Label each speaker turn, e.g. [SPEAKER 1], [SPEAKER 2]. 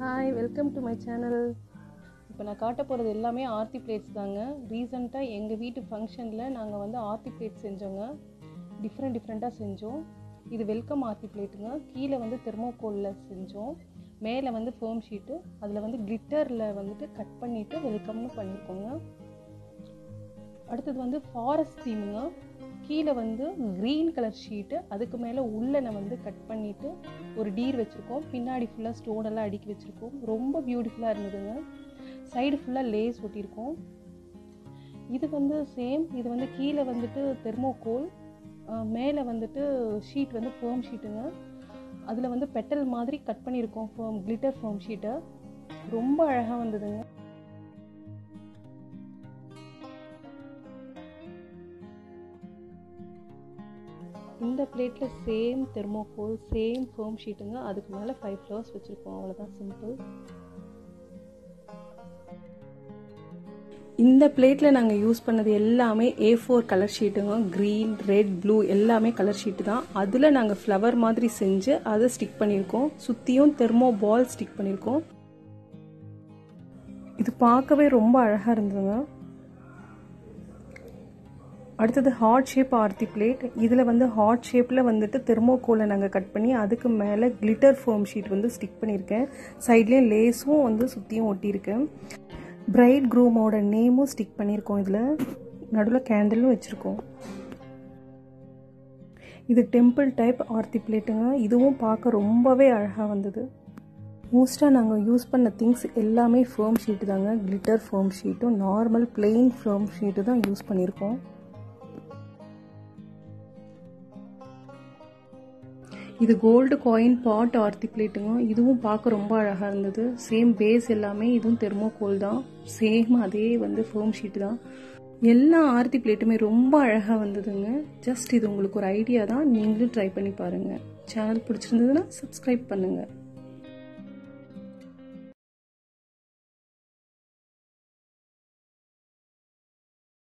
[SPEAKER 1] Hi welcome to my channel இப்போ நான் காட்ட போகிறது எல்லாமே ஆர்த்தி பிளேட்ஸ் தாங்க. ரீசண்டாக எங்கள் வீட்டு ஃபங்க்ஷனில் நாங்கள் வந்து ஆர்த்தி பிளேட் செஞ்சோங்க. டிஃப்ரெண்ட் டிஃப்ரெண்ட்டாக செஞ்சோம். இது வெல்கம் ஆர்த்தி பிளேட்டுங்க கீழே வந்து தெர்மோகோலில் செஞ்சோம். மேலே வந்து ஃபோம் ஷீட்டு அதில் வந்து கிளிட்டரில் வந்துட்டு கட் பண்ணிவிட்டு வெல்கம்னு பண்ணியிருக்கோங்க அடுத்தது வந்து ஃபாரஸ்ட் தீமுங்க கீழே வந்து க்ரீன் கலர் ஷீட்டு அதுக்கு மேலே உள்ளனை வந்து கட் பண்ணிவிட்டு ஒரு டீர் வச்சுருக்கோம். பின்னாடி ஃபுல்லாக ஸ்டோனெல்லாம் அடுக்கி வச்சுருக்கோம். ரொம்ப பியூட்டிஃபுல்லாக இருந்ததுங்க. சைடு ஃபுல்லாக லேஸ் ஒட்டியிருக்கோம். இது வந்து சேம் இது வந்து கீழே வந்துட்டு தெர்மோகோல் மேலே வந்துட்டு ஷீட் வந்து ஃபோம் ஷீட்டுங்க அதில் வந்து பெட்டல் மாதிரி கட் பண்ணியிருக்கோம் ஃபோம் கிளிட்டர் ஃபோம் ஷீட்டை ரொம்ப அழகாக வந்ததுங்க. இந்த பிளேட்டில் சேம் தெர்மோகோல் சேம் ஃபோம் ஷீட்டுங்க அதுக்கு மேலே ஃபைவ் ஃப்ளவர்ஸ் வச்சுருக்கோம். அவ்வளோதான் சிம்பிள் இந்த பிளேட்டில் நாங்கள் யூஸ் பண்ணது எல்லாமே ஏ ஃபோர் கலர் ஷீட்டுங்க க்ரீன் ரெட் ப்ளூ எல்லாமே கலர் ஷீட்டு தான். அதில் நாங்கள் ஃப்ளவர் மாதிரி செஞ்சு அதை ஸ்டிக் பண்ணியிருக்கோம். சுற்றியும் தெர்மோ பால் ஸ்டிக் பண்ணியிருக்கோம். இது பார்க்கவே ரொம்ப அழகாக இருந்ததுங்க. அடுத்தது ஹார்ட் ஷேப் ஆர்த்தி பிளேட் இதில் வந்து ஹார்ட் ஷேப்பில் வந்துட்டு தெர்மோகோலை நாங்கள் கட் பண்ணி அதுக்கு மேலே கிளிட்டர் ஃபோம் ஷீட் வந்து ஸ்டிக் பண்ணியிருக்கேன் சைட்லேயும் லேஸும் வந்து சுற்றியும் ஒட்டியிருக்கேன். பிரைட் க்ரூமோட நேமும் ஸ்டிக் பண்ணியிருக்கோம் இதில். நடுவில் கேண்டிலும் வச்சுருக்கோம். இது டெம்பிள் டைப் ஆர்த்தி பிளேட்டுங்க இதுவும் பார்க்க ரொம்பவே அழகாக வந்தது. மோஸ்ட்டாக நாங்கள் யூஸ் பண்ண திங்ஸ் எல்லாமே ஃபேம் ஷீட்டு தாங்க. கிளிட்டர் ஃபேம் ஷீட்டும் நார்மல் பிளெயின் ஃபேம் ஷீட்டு தான் யூஸ் பண்ணியிருக்கோம் இது கோல்டு காயின் பாட் ஆர்த்தி பிளேட்டுங்க இதுவும் பார்க்க ரொம்ப அழகாக இருந்தது. சேம் பேஸ் எல்லாமே இதுவும் தெர்மோகோல் தான். சேம் அதே வந்து ஃபோம் ஷீட் தான். எல்லா ஆர்த்தி பிளேட்டுமே ரொம்ப அழகாக வந்ததுங்க. ஜஸ்ட் இது உங்களுக்கு ஒரு ஐடியா தான். நீங்களும் ட்ரை பண்ணி பாருங்கள் சேனல் பிடிச்சிருந்ததுன்னா சப்ஸ்கிரைப் பண்ணுங்கள்